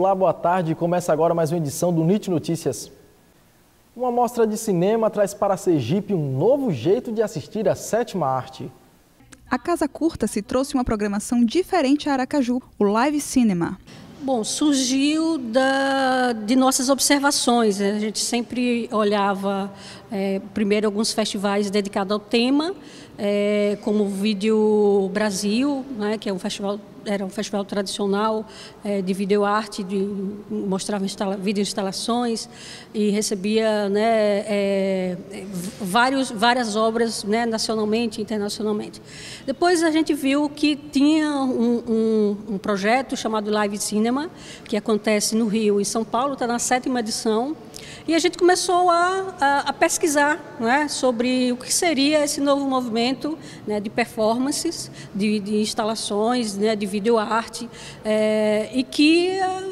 Olá, boa tarde. Começa agora mais uma edição do NIT Notícias. Uma mostra de cinema traz para Sergipe um novo jeito de assistir a sétima arte. A Casa Curta se trouxe uma programação diferente a Aracaju, o Live Cinema. Bom, surgiu da, de nossas observações. Né? A gente sempre olhava é, primeiro alguns festivais dedicados ao tema, é, como o Vídeo Brasil, né, que é um festival era um festival tradicional é, de videoarte, de, mostrava instala, vídeo instalações e recebia né, é, vários, várias obras né, nacionalmente e internacionalmente. Depois a gente viu que tinha um, um, um projeto chamado Live Cinema, que acontece no Rio e São Paulo, está na sétima edição, e a gente começou a, a, a pesquisar né, sobre o que seria esse novo movimento né, de performances, de, de instalações, né, de videoarte, é, e que a,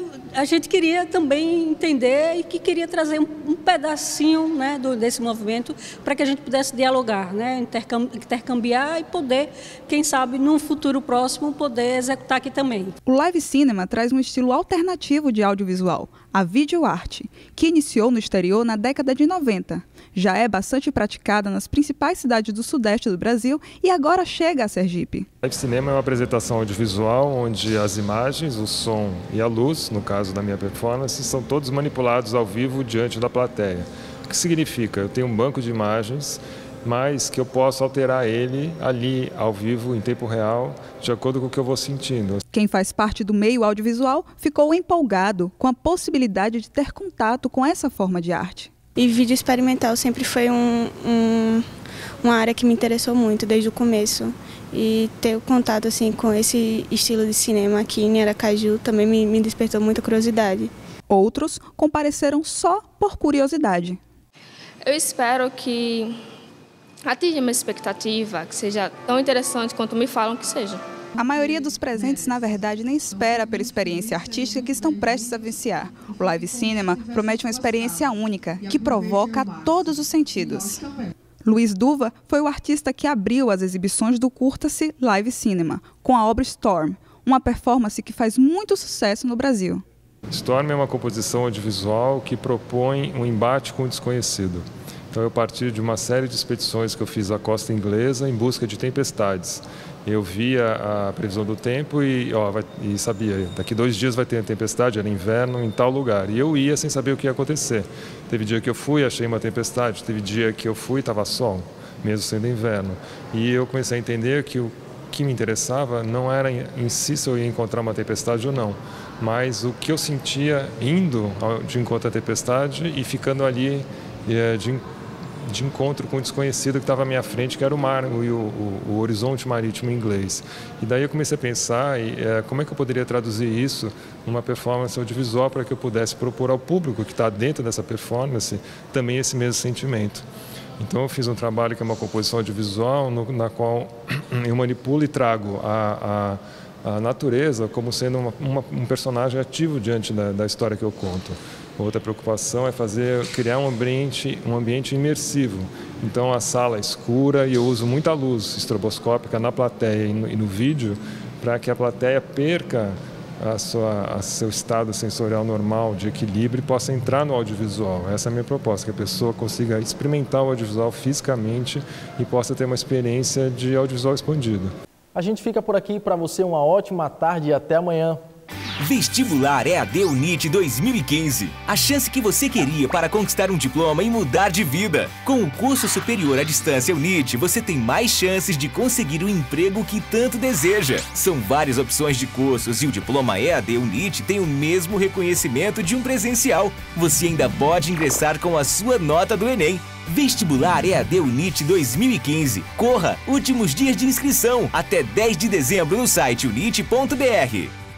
a, gente queria também entender e que queria trazer um, um pedacinho né, do, desse movimento para que a gente pudesse dialogar, né, intercambiar e poder, quem sabe, num futuro próximo, poder executar aqui também. O Live Cinema traz um estilo alternativo de audiovisual, a videoarte, que iniciou no exterior na década de 90. Já é bastante praticada nas principais cidades do sudeste do Brasil e agora chega a Sergipe. O cinema é uma apresentação audiovisual onde as imagens, o som e a luz, no caso da minha performance, são todos manipulados ao vivo diante da plateia. O que significa? Eu tenho um banco de imagens mas que eu posso alterar ele ali ao vivo, em tempo real, de acordo com o que eu vou sentindo. Quem faz parte do meio audiovisual ficou empolgado com a possibilidade de ter contato com essa forma de arte. E vídeo experimental sempre foi um, um, uma área que me interessou muito desde o começo. E ter o contato assim, com esse estilo de cinema aqui em Aracaju também me, me despertou muita curiosidade. Outros compareceram só por curiosidade. Eu espero que atingir uma expectativa que seja tão interessante quanto me falam que seja. A maioria dos presentes, na verdade, nem espera pela experiência artística que estão prestes a vivenciar. O Live Cinema promete uma experiência única, que provoca todos os sentidos. Luiz Duva foi o artista que abriu as exibições do Curta-se Live Cinema, com a obra Storm, uma performance que faz muito sucesso no Brasil. Storm é uma composição audiovisual que propõe um embate com o desconhecido. Então eu parti de uma série de expedições que eu fiz à costa inglesa em busca de tempestades. Eu via a previsão do tempo e, ó, vai, e sabia, daqui dois dias vai ter tempestade, era inverno em tal lugar. E eu ia sem saber o que ia acontecer. Teve dia que eu fui, achei uma tempestade. Teve dia que eu fui, estava sol, mesmo sendo inverno. E eu comecei a entender que o que me interessava não era em si se eu ia encontrar uma tempestade ou não, mas o que eu sentia indo de encontro à tempestade e ficando ali eh, de de encontro com o desconhecido que estava à minha frente, que era o mar, o, o, o, horizonte marítimo em inglês. E daí eu comecei a pensar e, é, como é que eu poderia traduzir isso numa performance audiovisual para que eu pudesse propor ao público que está dentro dessa performance também esse mesmo sentimento. Então eu fiz um trabalho que é uma composição audiovisual no, na qual eu manipulo e trago a, a, a natureza como sendo uma, uma, um personagem ativo diante da, da história que eu conto. Outra preocupação é fazer criar um ambiente, um ambiente imersivo. Então a sala é escura e eu uso muita luz estroboscópica na plateia e no, e no vídeo para que a plateia perca a sua, a seu estado sensorial normal de equilíbrio e possa entrar no audiovisual. Essa é a minha proposta, que a pessoa consiga experimentar o audiovisual fisicamente e possa ter uma experiência de audiovisual expandido. A gente fica por aqui para você uma ótima tarde e até amanhã. Vestibular EAD Unite 2015. A chance que você queria para conquistar um diploma e mudar de vida. Com o curso superior à distância Unite, você tem mais chances de conseguir o emprego que tanto deseja. São várias opções de cursos e o diploma EAD Unite tem o mesmo reconhecimento de um presencial. Você ainda pode ingressar com a sua nota do Enem. Vestibular EAD Unite 2015. Corra! Últimos dias de inscrição até 10 de dezembro no site unite.br.